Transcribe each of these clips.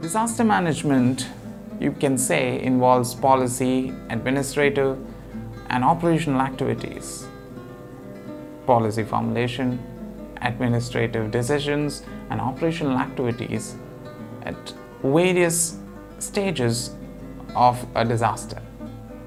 Disaster management, you can say, involves policy, administrative, and operational activities, policy formulation, administrative decisions, and operational activities at various stages of a disaster.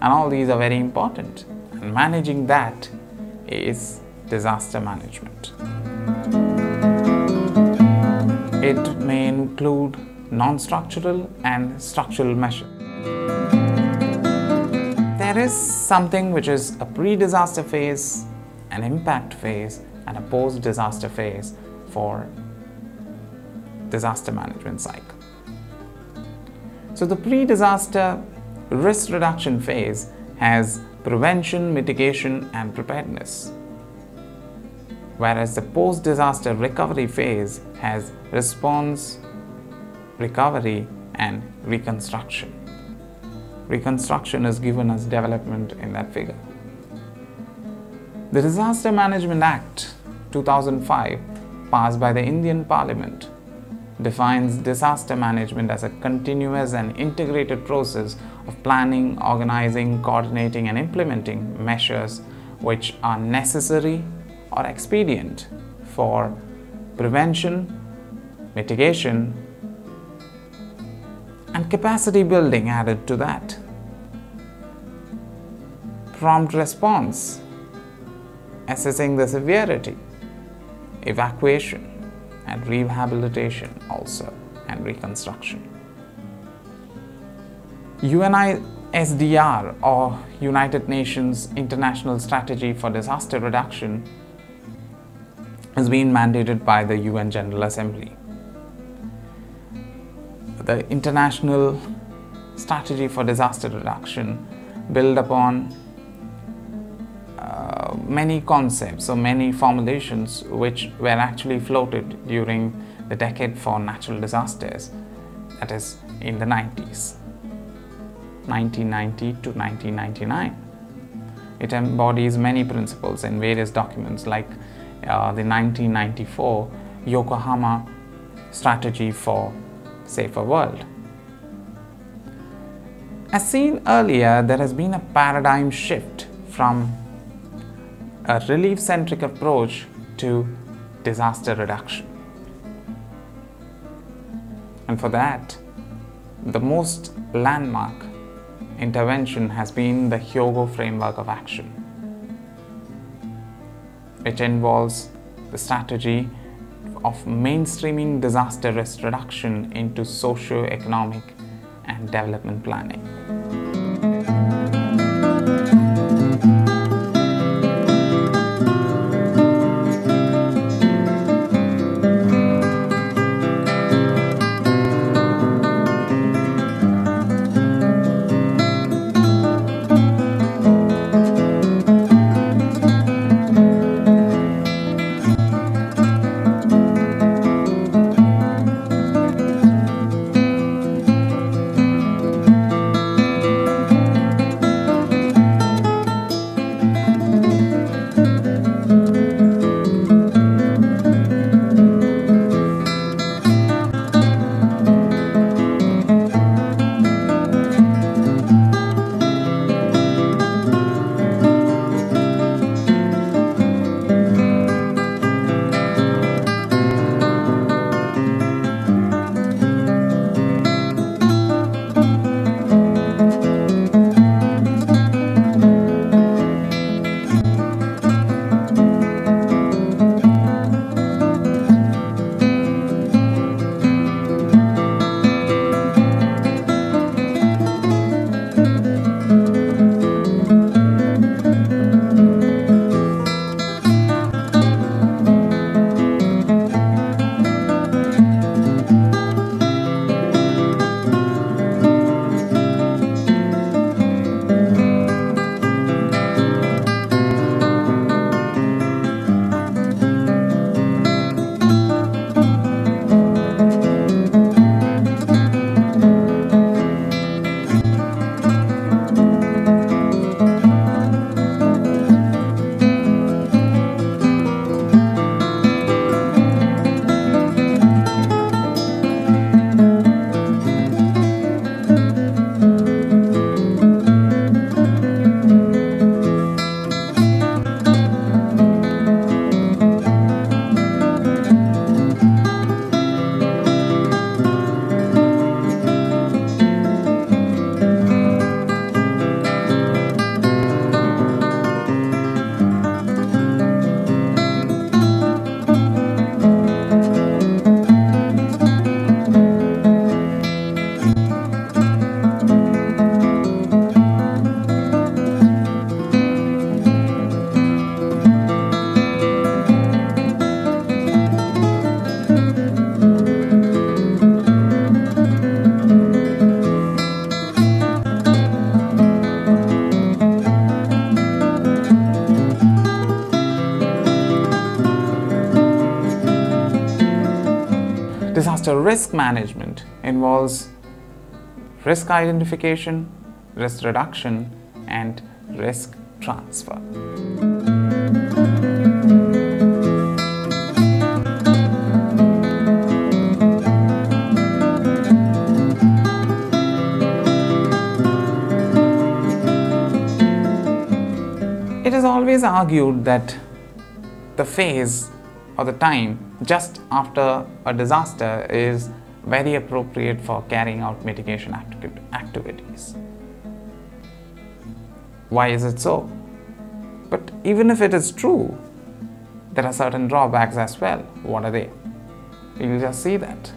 And all these are very important. And managing that is disaster management. It may include non structural and structural measures. There is something which is a pre disaster phase, an impact phase, and a post disaster phase for disaster management cycle. So, the pre disaster risk reduction phase has prevention, mitigation, and preparedness whereas the post disaster recovery phase has response, recovery, and reconstruction. Reconstruction is given as development in that figure. The Disaster Management Act 2005, passed by the Indian Parliament, defines disaster management as a continuous and integrated process of planning, organizing, coordinating, and implementing measures which are necessary or expedient for prevention, mitigation, and capacity building added to that. Prompt response, assessing the severity, evacuation, and rehabilitation also, and reconstruction. UNISDR or United Nations International Strategy for Disaster Reduction has been mandated by the UN General Assembly. The international strategy for disaster reduction build upon many concepts or many formulations which were actually floated during the decade for natural disasters, that is in the 90s, 1990 to 1999. It embodies many principles in various documents like uh, the 1994 Yokohama Strategy for Safer World. As seen earlier, there has been a paradigm shift from a relief centric approach to disaster reduction. And for that, the most landmark intervention has been the Hyogo framework of action which involves the strategy of mainstreaming disaster risk reduction into socio-economic and development planning. Disaster risk management involves risk identification, risk reduction, and risk transfer. It is always argued that the phase or the time just after a disaster is very appropriate for carrying out mitigation activities. Why is it so? But even if it is true, there are certain drawbacks as well. What are they? You'll just see that.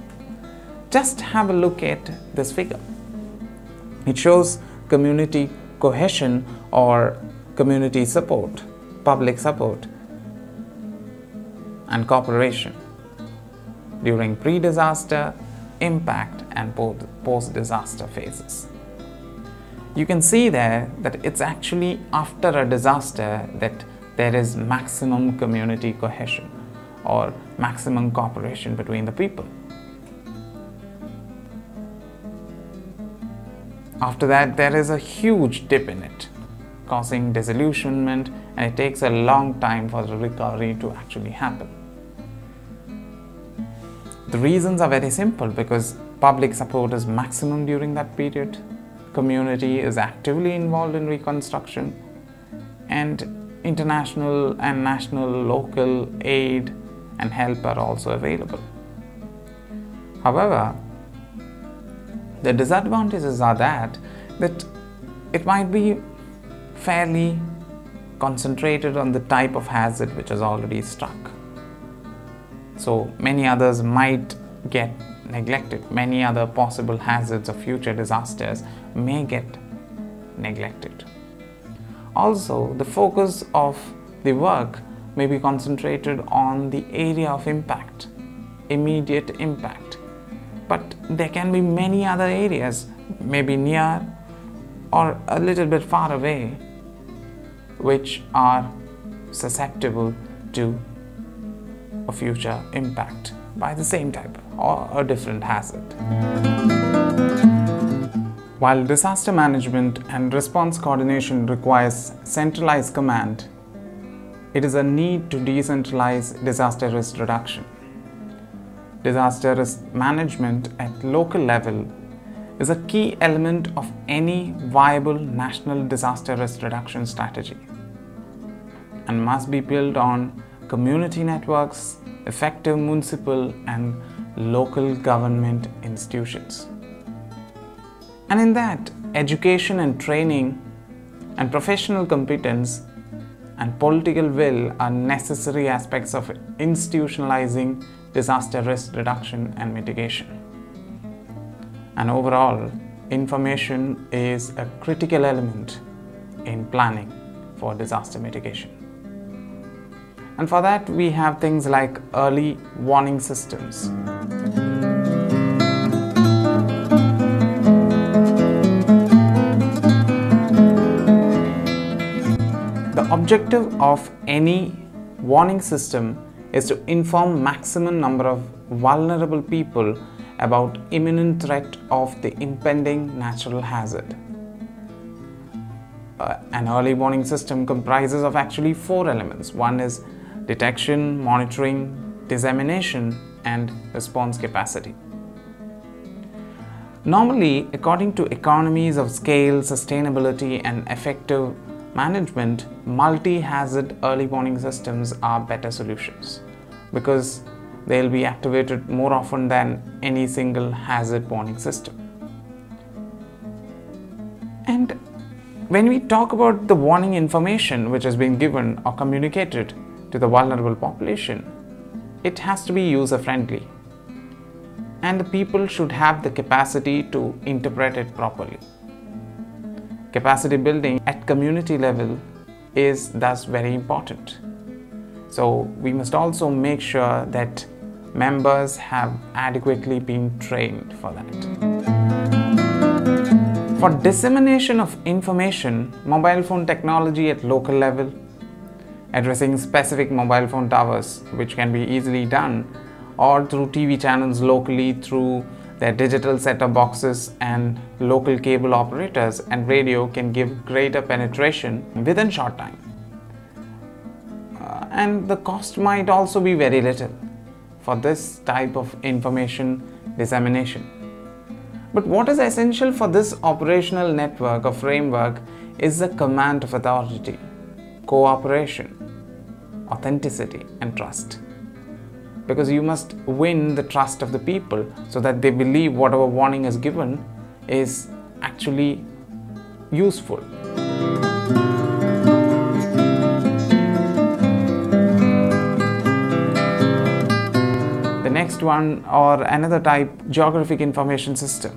Just have a look at this figure. It shows community cohesion or community support, public support, and cooperation during pre disaster, impact, and post disaster phases. You can see there that it's actually after a disaster that there is maximum community cohesion or maximum cooperation between the people. After that, there is a huge dip in it, causing disillusionment, and it takes a long time for the recovery to actually happen. The reasons are very simple because public support is maximum during that period, community is actively involved in reconstruction, and international and national local aid and help are also available. However, the disadvantages are that that it might be fairly concentrated on the type of hazard which is already struck so many others might get neglected. Many other possible hazards of future disasters may get neglected. Also, the focus of the work may be concentrated on the area of impact, immediate impact. But there can be many other areas, maybe near or a little bit far away, which are susceptible to a future impact by the same type or a different hazard. While disaster management and response coordination requires centralized command, it is a need to decentralize disaster risk reduction. Disaster risk management at local level is a key element of any viable national disaster risk reduction strategy and must be built on community networks, effective municipal and local government institutions. And in that, education and training and professional competence and political will are necessary aspects of institutionalizing disaster risk reduction and mitigation. And overall, information is a critical element in planning for disaster mitigation. And for that, we have things like early warning systems. The objective of any warning system is to inform maximum number of vulnerable people about imminent threat of the impending natural hazard. Uh, an early warning system comprises of actually four elements. One is detection, monitoring, dissemination, and response capacity. Normally, according to economies of scale, sustainability, and effective management, multi hazard early warning systems are better solutions because they'll be activated more often than any single hazard warning system. And when we talk about the warning information which has been given or communicated, to the vulnerable population, it has to be user friendly. And the people should have the capacity to interpret it properly. Capacity building at community level is thus very important. So, we must also make sure that members have adequately been trained for that. For dissemination of information, mobile phone technology at local level addressing specific mobile phone towers, which can be easily done or through TV channels locally through their digital set-top boxes and local cable operators and radio can give greater penetration within short time. Uh, and the cost might also be very little for this type of information dissemination. But what is essential for this operational network or framework is the command of authority, cooperation, authenticity, and trust because you must win the trust of the people so that they believe whatever warning is given is actually useful. Next one, or another type, geographic information system.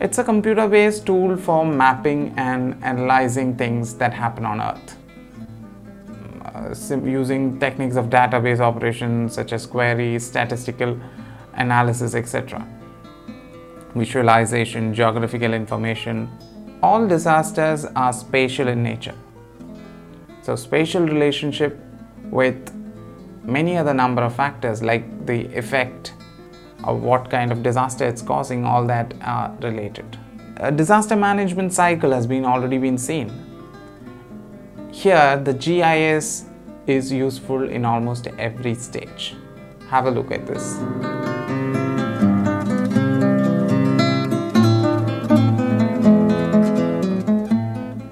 It's a computer based tool for mapping and analyzing things that happen on Earth uh, using techniques of database operations such as queries, statistical analysis, etc. Visualization, geographical information. All disasters are spatial in nature. So, spatial relationship with many other number of factors like the effect of what kind of disaster it's causing, all that are related. A disaster management cycle has been already been seen. Here, the GIS is useful in almost every stage. Have a look at this.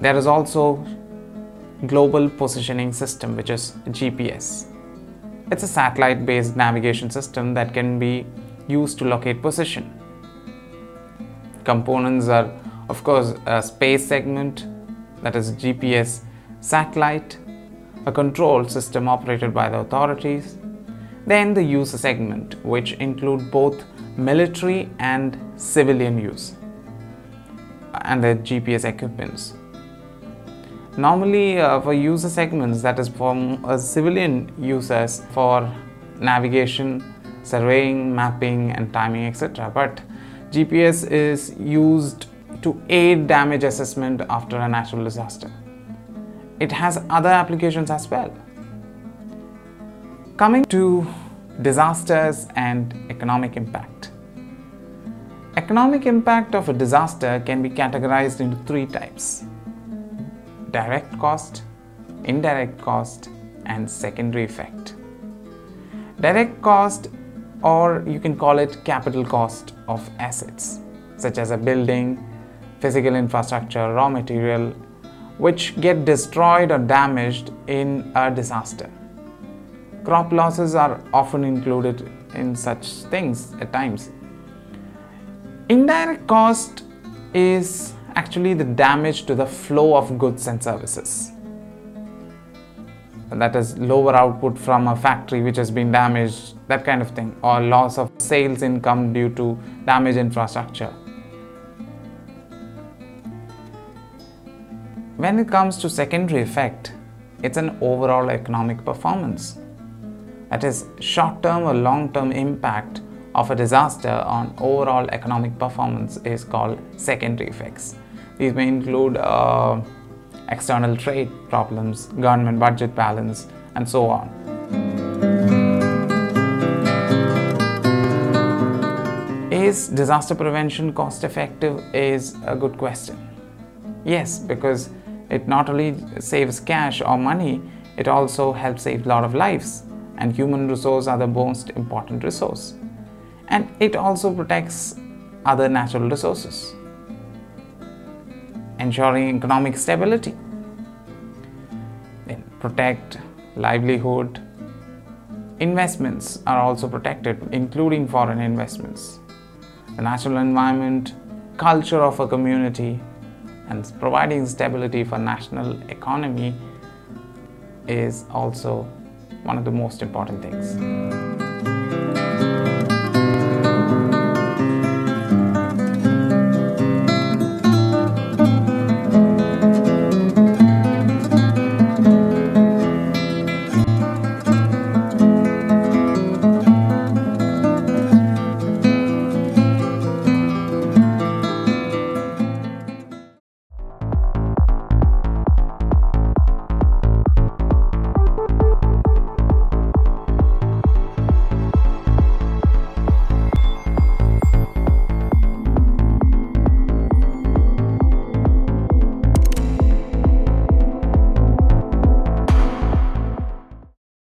There is also Global Positioning System which is GPS. It's a satellite based navigation system that can be used to locate position. Components are of course a space segment that is GPS satellite a control system operated by the authorities, then the user segment, which include both military and civilian use, and the GPS equipments. Normally, uh, for user segments, that is for uh, civilian users for navigation, surveying, mapping, and timing, etc. But GPS is used to aid damage assessment after a natural disaster it has other applications as well. Coming to disasters and economic impact. Economic impact of a disaster can be categorized into three types direct cost, indirect cost, and secondary effect. Direct cost, or you can call it capital cost of assets, such as a building, physical infrastructure, raw material, which get destroyed or damaged in a disaster. Crop losses are often included in such things at times. Indirect cost is actually the damage to the flow of goods and services. That is lower output from a factory which has been damaged, that kind of thing, or loss of sales income due to damaged infrastructure When it comes to secondary effect, it's an overall economic performance. That is, short term or long term impact of a disaster on overall economic performance is called secondary effects. These may include uh, external trade problems, government budget balance, and so on. Is disaster prevention cost effective? Is a good question. Yes, because it not only saves cash or money, it also helps save a lot of lives. And human resources are the most important resource. And it also protects other natural resources, ensuring economic stability. Then protect livelihood. Investments are also protected, including foreign investments. The natural environment, culture of a community, and providing stability for national economy is also one of the most important things.